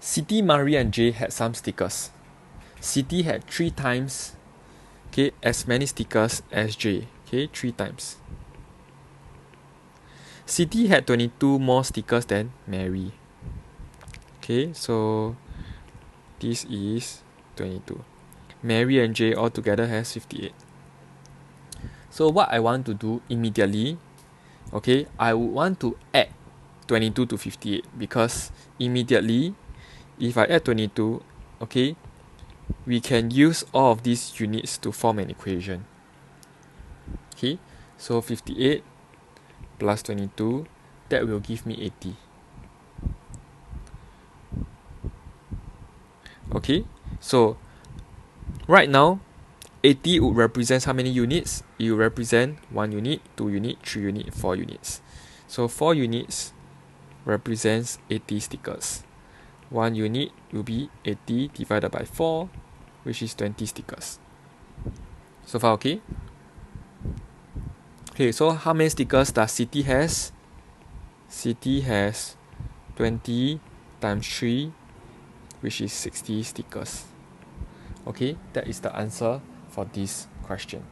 Siti, Marie, and J had some stickers. Siti had three times okay as many stickers as J. Okay, three times. Siti had 22 more stickers than Mary. Okay, so this is 22. Mary and J all together has 58. So what I want to do immediately, okay, I would want to add 22 to 58 because immediately if I add 22, okay, we can use all of these units to form an equation. Okay, so 58 plus 22, that will give me 80. Okay, so right now 80 would represent how many units? It will represent 1 unit, 2 unit, 3 unit, 4 units. So 4 units represents 80 stickers. 1 unit will be 80 divided by 4, which is 20 stickers. So far okay? Okay, so how many stickers does Siti has? Siti has 20 times 3, which is 60 stickers. Okay, that is the answer for this question.